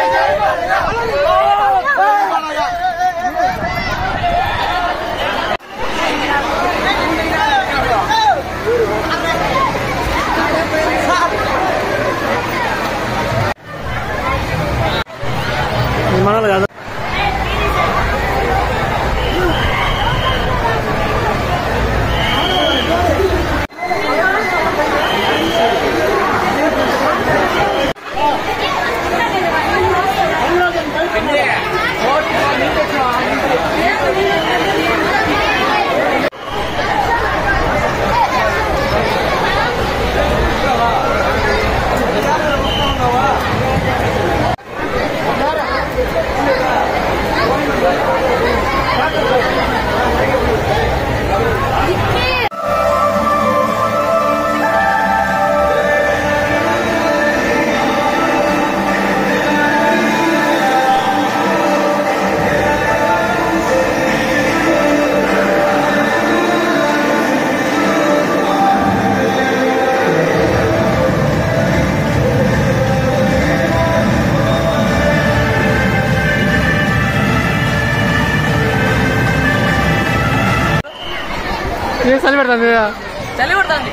জয় জয় చలి పెడుతుంది చలి పెడుతుంది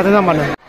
அதுதான் பண்ணேன்